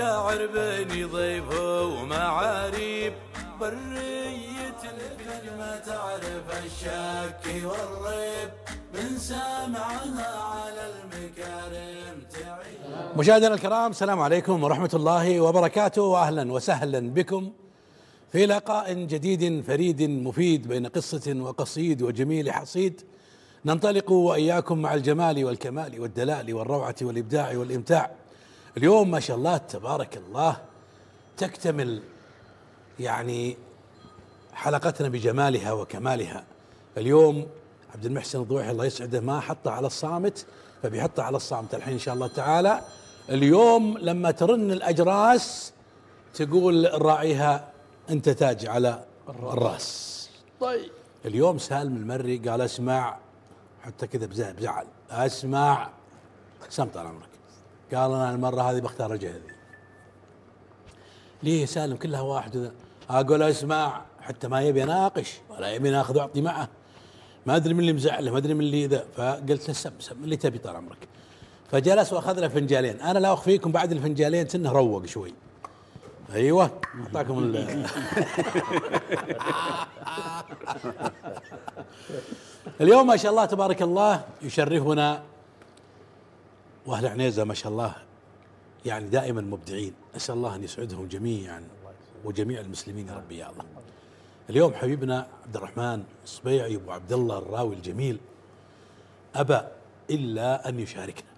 شاعر بني ضيفه ومعاريب. برية الكلمة تعرف الشك والريب. من سامعها على المكارم تعيب. مشاهدينا الكرام السلام عليكم ورحمة الله وبركاته وأهلا وسهلا بكم في لقاء جديد فريد مفيد بين قصة وقصيد وجميل حصيد. ننطلق وإياكم مع الجمال والكمال والدلال والروعة والإبداع والإمتاع. اليوم ما شاء الله تبارك الله تكتمل يعني حلقتنا بجمالها وكمالها. اليوم عبد المحسن الضويحي الله يسعده ما حطه على الصامت فبيحطه على الصامت الحين إن شاء الله تعالى. اليوم لما ترن الأجراس تقول راعيها أنت تاج على الرأس. طيب. اليوم سالم المري قال أسمع حتى كذا بزعل. أسمع. سم طال عمرك قال أنا المرة هذه بختار الجهدي ليه سالم كلها واحد؟ أقول اسمع حتى ما يبي اناقش ولا يبي ناخذ واعطي معه. ما أدري من اللي مزعله ما أدري من اللي ذا. فقلت له سم سم اللي تبي طال عمرك. فجلس وأخذ له فنجالين. أنا لا أخفيكم بعد الفنجالين سنه روق شوي. أيوه أعطاكم ال- اليوم ما شاء الله تبارك الله يشرفنا وأهل عنيزة ما شاء الله يعني دائما مبدعين. أسأل الله أن يسعدهم جميعا وجميع المسلمين يا ربي يا الله. اليوم حبيبنا عبد الرحمن الصبيعي أبو عبد الله الراوي الجميل. أبى إلا أن يشاركنا.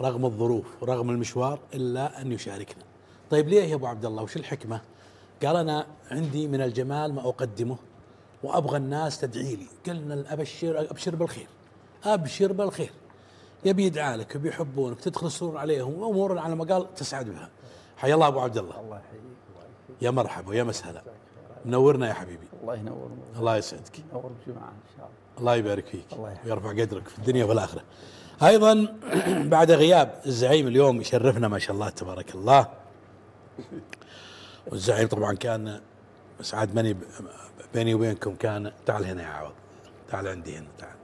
رغم الظروف ورغم المشوار إلا أن يشاركنا. طيب ليه يا أبو عبد الله؟ وش الحكمة؟ قال أنا عندي من الجمال ما أقدمه وأبغى الناس تدعي لي. قلنا ابشر أبشر بالخير. أبشر بالخير. يبي يدعى لك يبي يحبونك تدخل السرور عليهم وأمور على ما قال تسعد بها. حيا الله أبو عبد الله. الله يحييك يا مرحبا ويا مسهلا. منورنا يا حبيبي. الله ينور. الله يسعدك. ينور الجماعة إن شاء الله. الله يبارك فيك. الله. ويرفع قدرك في الدنيا والاخره أيضا بعد غياب الزعيم اليوم يشرفنا ما شاء الله تبارك الله. والزعيم طبعا كان بس عاد ماني ب- بيني وبينكم كان تعال هنا يا عوض. تعال عندي هنا تعال.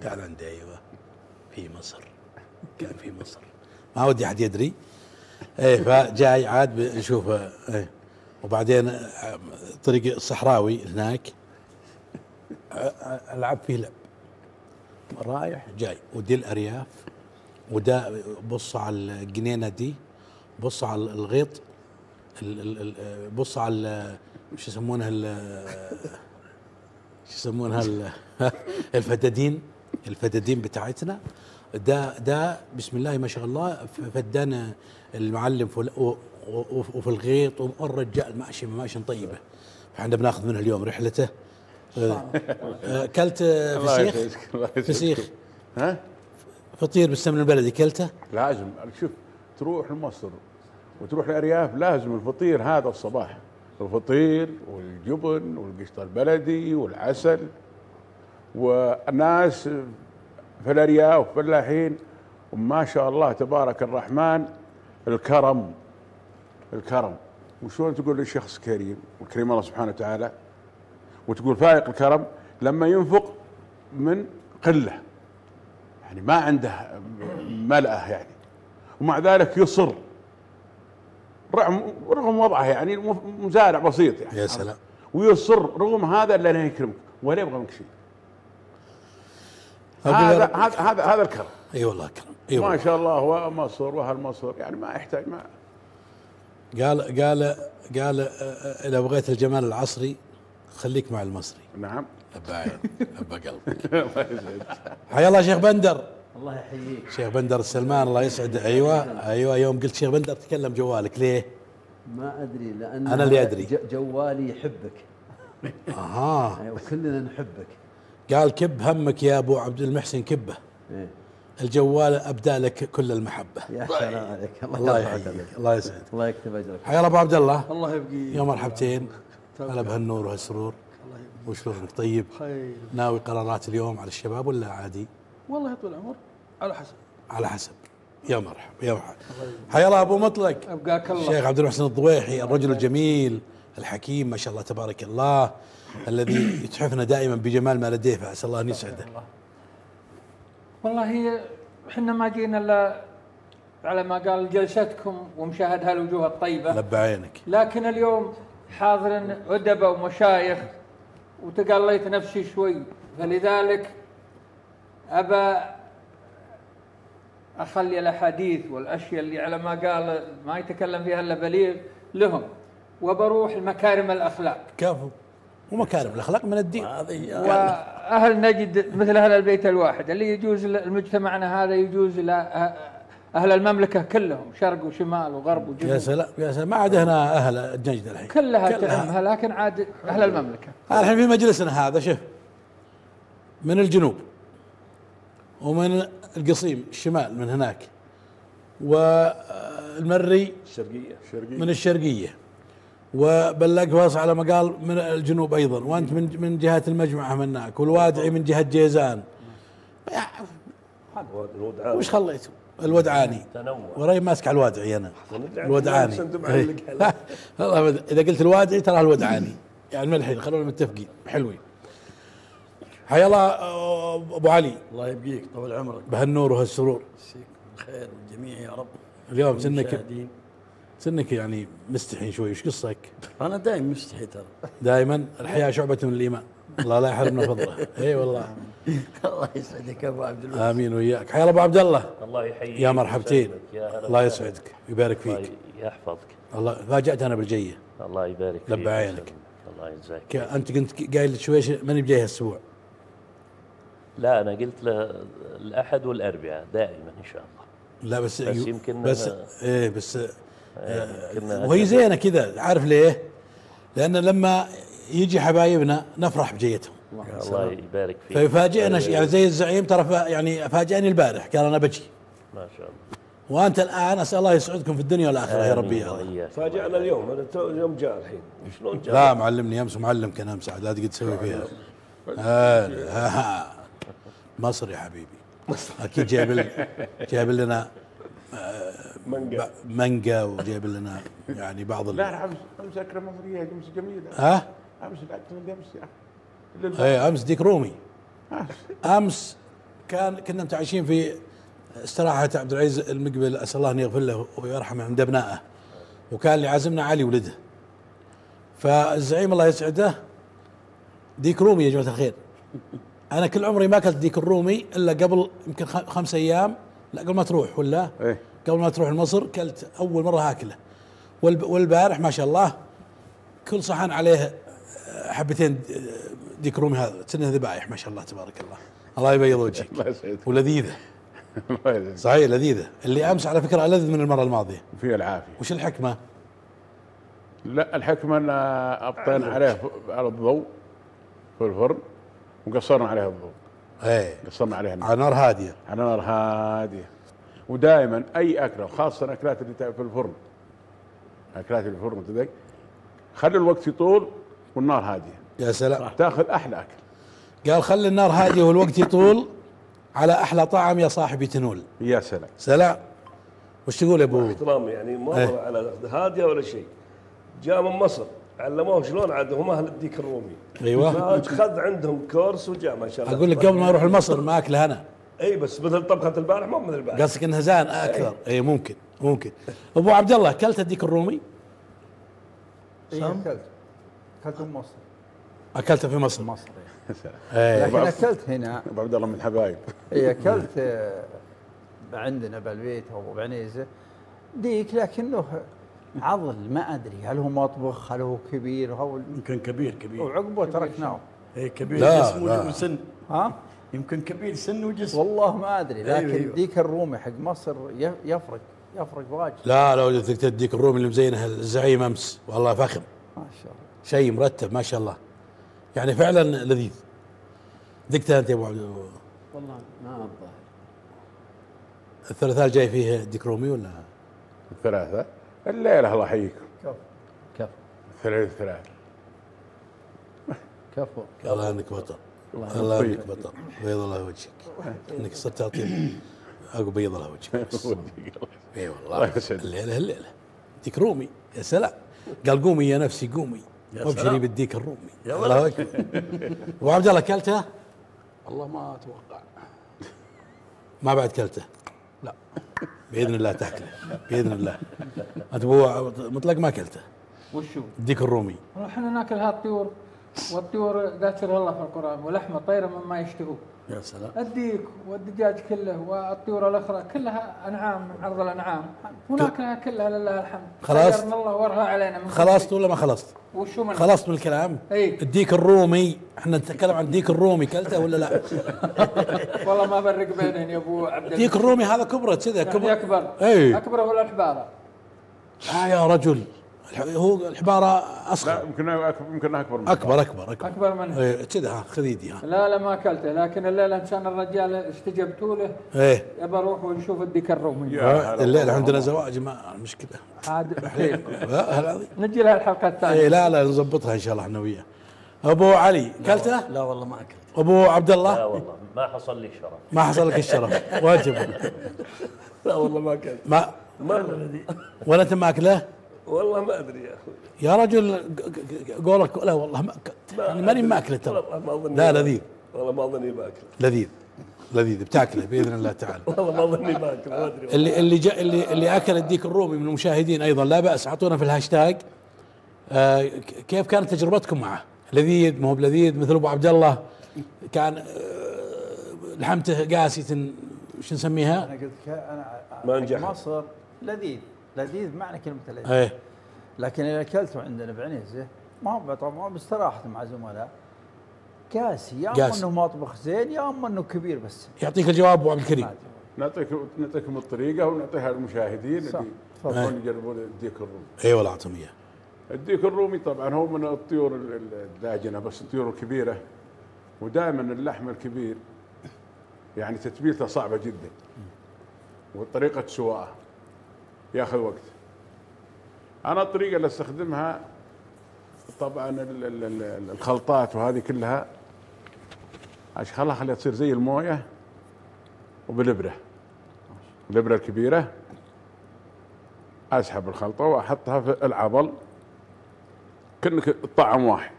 تعال عندي أيوه. في مصر. كان في مصر. ما ودي أحد يدري. إيه فجاي عاد بنشوفه إيه. وبعدين طريق الصحراوي هناك. ألعب فيه لعب. رايح جاي. ودي الأرياف. وده بص على الجنينة دي. بص على الغيط. ال- ال- ال- بص على شو يسمونها شو يسمونها ال- الفدادين بتاعتنا. ده ده بسم الله ما شاء الله فدان المعلم وفي الغيط والرجال ماشي ماشي طيبة. إحنا بناخذ منه اليوم رحلته. آه، آه، كلت آه، فسيخ. فسيخ. ها؟ فطير بالسمن البلدي كلته؟ لازم. شوف تروح لمصر وتروح الارياف لازم الفطير هذا الصباح. الفطير والجبن والقشطة البلدي والعسل. والناس في الارياف فلاحين وما شاء الله تبارك الرحمن الكرم الكرم. وشلون تقول للشخص كريم والكريم الله سبحانه وتعالى؟ وتقول فائق الكرم لما ينفق من قلة يعني ما عنده ملأة يعني ومع ذلك يصر. رغم رغم وضعه يعني مزارع بسيط يعني. يا سلام. ويصر رغم هذا الا انه يكرمك ولا يبغى منك شيء. هذا هذا هذا هذا الكرم. أي والله اكرم أي ما والله شاء الله ومصر واهل مصر يعني ما يحتاج ما قال قال قال إذا بغيت الجمال العصري خليك مع المصري. نعم. ابا عين أبا قلبك الله يسعدك. حيا الله شيخ بندر. الله يحييك. شيخ بندر السلمان الله يسعده أيوه أيوه يوم قلت شيخ بندر تكلم جوالك. ليه؟ ما أدري لأن أنا اللي أدري. ج- جوالي يحبك. أها. أيوة، وكلنا نحبك. قال كب همك يا أبو عبد المحسن كبه. إيه. الجوال ابدى لك كل المحبة. يا سلام عليك. الله يحييك. الله يسعدك. الله يكتب أجرك. حيا الله ابو عبد الله. الله يبقيك. يا مرحبتين. هلا بهالنور وهالسرور. الله يبقيك. وشلونك طيب. خير. ناوي قرارات اليوم على الشباب ولا عادي؟ والله يا طول العمر. على حسب. على حسب. يا مرحبا. يا مرحبا. حيا الله أبو مطلق. أبقاك الله. الشيخ عبد المحسن الضويحي الرجل الجميل. الحكيم ما شاء الله تبارك الله الذي يتحفنا دائما بجمال ما لديه فأسأل الله أن يسعده. والله إحنا ما جينا إلا على ما قال جلستكم ومشاهد هالوجوه الطيبة. لب عينك. لكن اليوم حاضر أدباء ومشايخ وتقليت نفسي شوي. فلذلك أبى أخلي الأحاديث والأشياء اللي على ما قال ما يتكلم فيها إلا بليغ لهم. وبروح المكارم الأخلاق. كفو. ومكارم الأخلاق من الدين. هذه وأهل نجد مثل أهل البيت الواحد اللي يجوز لمجتمعنا هذا يجوز إلى أهل المملكة كلهم شرق وشمال وغرب وجنوب. يا سلام يا سلام. ما عاد هنا أهل النجد الحين. كلها كلها. تعمها لكن عاد أهل المملكة. الحين في مجلسنا هذا شوف. من الجنوب ومن القصيم الشمال من هناك. والمري الشرقية. من الشرقية. وبلق على ما قال من الجنوب أيضا. وأنت من من جهة المجمعه من هناك والوادعي من جهة جيزان. وش خليتوا؟ الودعاني تنوع. ورأي ماسك على الوادعي أنا. الودعاني إيه. والله. إذا قلت الوادعي ترى الودعاني يعني من الحين خلونا متفقين. حلوين. حيا الله أبو علي. الله يبقيك طول عمرك. بهالنور وهالسرور. يسيك بالخير والجميع يا رب. اليوم سنك. سنك يعني مستحي شوي. إيش قصك؟ أنا دايم مستحي ترى. دائما الحياة شعبة من الايمان الله لا يحرمنا فضله. إي والله. الله يسعدك يا أبو عبد الله آمين وياك حيا الله أبو عبد الله. الله يحييك يا مرحبتين. يا هلا الله. يسعدك. ويبارك الله فيك يحفظك. الله فاجأت أنا بالجية. الله يبارك لب فيك عينك. ويسلمك. الله يجزاك أنت كنت قايل شويش ماني بجاي هالأسبوع. لا أنا قلت له الأحد والاربعاء دائما إن شاء الله. لا بس بس يمكن بس إيه بس وهي زينه كذا عارف ليه؟ لأن لما يجي حبايبنا نفرح بجيتهم. الله يبارك فيك. فيفاجئنا ش- يعني زي الزعيم ترى يعني فاجأني البارح قال أنا بجي. ما شاء الله. وأنت الآن أسأل الله يسعدكم في الدنيا والآخرة يا ربي يا الله. فاجأنا اليوم هذا تو- يوم جاء الحين. شلون جاء؟ لا معلمني امس معلم كان أمس عاد لا تسوي فيها. آه ها- ها. مصر يا حبيبي. أكيد جايب جايب لنا ب- مانجا وجايب لنا يعني بعض لا امس أمس اكله مصريه أمس جميلة. ها؟ أمس الاكل اللي أمس. اللي اي أمس ديك رومي. آه. أمس كان كنا متعايشين في استراحة عبد العزيز المقبل أسأل الله أن يغفر له ويرحمه عند أبنائه. وكان اللي عازمنا علي ولده. فالزعيم الله يسعده ديك رومي يا جماعة الخير. أنا كل عمري ما أكلت ديك الرومي إلا قبل يمكن خ- خمس أيام لا قبل ما تروح ولا؟ إيه. قبل ما تروح لمصر كلت أول مرة هاكله. والب- والبارح ما شاء الله كل صحن عليه حبتين ديك رومي هذا. سنه ذبايح ما شاء الله تبارك الله. الله يبيض وجهك. ولذيذة. صحيح لذيذة. اللي أمس على فكرة ألذ من المرة الماضية. فيه العافية. وش الحكمة؟ لا الحكمة أن أبطينا عليه على الضوء في الفرن وقصرنا عليه الضوء. إيه. قصرنا عليه النار. على نار هادية. على نار هادية. ودائما أي أكلة خاصه اكلات اللي تا- في الفرن. اكلات اللي في الفرن تدق خلي الوقت يطول والنار هادية. يا سلام. تأخذ أحلى أكل. قال خلي النار هادية والوقت يطول على أحلى طعم يا صاحبي تنول. يا سلام. سلام. وش تقول يا أبو؟ احترامي يعني ما. هو على هادية ولا شيء. جاء من مصر علموه شلون عاد هم أهل الديك الرومي. أيوه. خذ عندهم كورس وجاء ما شاء الله. أقول لك قبل ما أروح لمصر ما أكله أنا. اي بس مثل طبخة البارح ما مثل البارح. قصدك إنها زان أكثر اي ممكن ممكن. أبو عبد الله أكلت الديك الرومي؟ اي أكلت. أكلت من مصر. اكلته في مصر. مصر يا سلام. إيه. لكن أكلت هنا. أبو عبد الله من الحبايب. اي أكلت آه، عندنا بالبيت أو بعنيزة. ديك لكنه عضل. ما أدري هل هو مطبخ؟ هل هو كبير؟ هو يمكن كبير كبير. وعقبه تركناه. اي كبير. لا، جسم لا. وسن ها؟ يمكن كبير سن وجسم. والله ما أدري لكن أيوة، أيوة. ديك الرومي حق مصر ي- يفرق يفرق واجد. لا لو ذقت الديك الرومي اللي مزينه الزعيم أمس والله فخم. ما شاء الله. شيء مرتب ما شاء الله. يعني فعلا لذيذ. ذقتها أنت يا أبو عبد الله والله ما الظاهر. الثلاثاء الجاي فيه ديك رومي ولا؟ الثلاثة. الليلة الله يحييكم كفو. ثلاث ثلاث كفو. الله انك بطل. الله انك بطل بيض الله وجهك. إنك صرت تعطي أقول بيض الله وجهك. إي والله. الليلة الليلة ديك رومي. يا سلام. قال قومي يا نفسي قومي. وابشري. بالديك الرومي. يا الله ولد. اكبر ابو عبد الله اكلته؟ والله ما أتوقع. ما بعد كلته؟ لا. بإذن الله تأكله. بإذن الله. انت مطلق ما اكلته وشو؟ الديك الرومي. والله إحنا ناكل هالطيور والطيور ذكرها الله في القران ولحم طير مما يشتهون يا سلام الديك والدجاج كله والطيور الاخرى كلها انعام من عرض الانعام وناكلها كلها لله الحمد خلاص. الله ورها علينا من خلصت. ولا ما خلصت؟ وشو من خلصت من الكلام؟ اي الديك الرومي إحنا نتكلم عن الديك الرومي كلته ولا لا؟ والله ما فرق بينهم يا ابو عبد الديك الرومي هذا كبره كذا كبر اكبر اي اكبر ولا الحباره آه يا رجل هو الحبارة لا اصغر يمكن أكبر يمكن أكبر من أكبر أكبر أكبر. أكبر منه إيه، كذا ها خذ ايدي ها. لا لا ما أكلته. لكن الليلة انسان الرجال استجبتوا له إيه. يبى أروح ونشوف الديك الرومي هلا الليلة. عندنا زواج ما المشكلة عاد لا نجي لها الحلقة الثانية. إيه لا لا نظبطها إن شاء الله إحنا وياه. أبو علي كلته؟ لا والله ما اكلت أبو عبد لا الله والله ما حصل لي شرف. ما حصل لك الشرف. واجب. لا والله ما اكلت ما؟ مرة ولا أنت ماكله؟ والله ما أدري يا أخوي. يا رجل ق- ق- قولك لا والله ما. يعني ماني ماكلة ترى. والله ما أظني لا لذيذ. والله ما أظني باكل لذيذ لذيذ بتاكله بإذن الله تعالى. والله ما أظني باكل ما أدري اللي اللي جا اللي اللي أكل الديك الرومي من المشاهدين أيضا لا بأس اعطونا في الهاشتاج. آه كيف كانت تجربتكم معه؟ لذيذ ما هو بلذيذ مثل أبو عبد الله. كان آه لحمته قاسية شو نسميها؟ أنا قلت ك- أنا ما نجحت. مصر لذيذ. لذيذ معنى كلمة لذيذ. إيه. لكن اللي أكلته عندنا بعنيزه ما هو طبعا ما هو باستراحة مع زملاء. قاسي يا أما. إنه مطبخ زين يا أما إنه كبير بس. يعطيك الجواب أبو عبد الكريم. ما أدري. نعطيك نعطيكم الطريقة ونعطيها للمشاهدين. اللي. يبغون يجربون الديك الرومي. اي والله اعطهم إياه. الديك الرومي طبعا هو من الطيور ال- ال- الداجنة بس الطيور الكبيرة. ودائما اللحم الكبير يعني تتبيلته صعبة جدا. وطريقة سواءه ياخذ وقت أنا الطريقة اللي أستخدمها طبعا ال- ال- ال- الخلطات وهذه كلها عشان خلاها خليها تصير زي الموية وبالإبرة. الإبرة الكبيرة أسحب الخلطة وأحطها في العضل. كأنك الطعم واحد.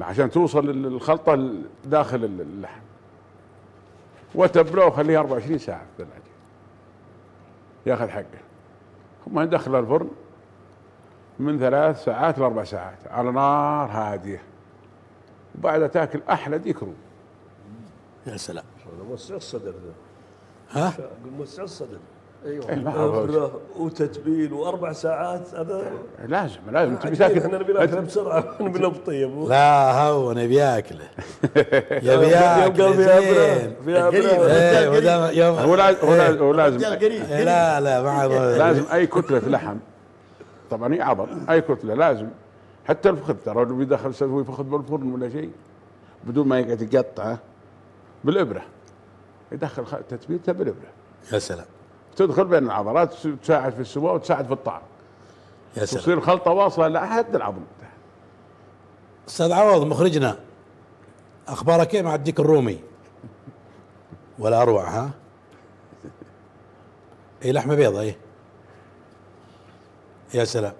عشان توصل الخلطه داخل اللحم. وتبله وخليه 24 ساعة. في ياخذ حقه. ثم ندخله الفرن من ثلاث ساعات لاربع ساعات على نار هادية. وبعدها تاكل أحلى ديك رومي يا سلام. موسع الصدر ذا ها؟ موسع الصدر إيه، ما هو- أبره وتتبيل وأربع ساعات هذا لازم لازم. تبي عجيب، تاكل إحنا نبي ناكله بسرعة نبي نبطيه لا هون يبي ياكله يبي ياكله زين. إيه ودام يوم هو لازم هو لازم, هو إيه، لا لا ما لازم أي كتلة لحم. طبعا هي عضل أي كتلة لازم. حتى الفخذ ترى لو بيدخل يسوي فخذ بالفرن ولا شيء بدون ما يقعد يقطعه بالإبرة. يدخل خ- تتبيلته بالإبرة. يا سلام. تدخل بين العضلات تساعد في السواء وتساعد في الطعم يا سلام. تصير خلطة واصلة لحد العظم أستاذ عوض مخرجنا. أخبارك إيه مع الديك الرومي؟ ولا أروع ها؟ اي لحمه بيضة إيه؟ يا سلام.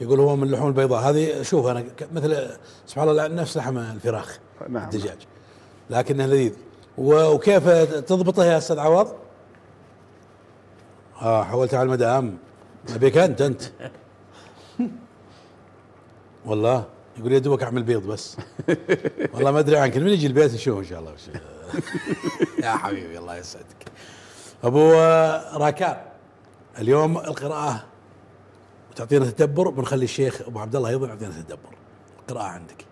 يقول هو من اللحوم البيضاء. هذه شوف أنا مثل سبحان الله نفس لحم الفراخ نعم. الدجاج. لكنه لذيذ وكيف تضبطه يا أستاذ عوض؟ آه حولت على المدام أبيك أنت أنت. والله يقول يا دوبك أعمل بيض بس. والله ما أدري عنك من يجي البيت نشوف إن شاء الله. يا حبيبي الله يسعدك. أبو آه، راكان اليوم القراءة تعطينا تدبر بنخلي الشيخ أبو عبد الله أيضا يعطينا تدبر. القراءة عندك.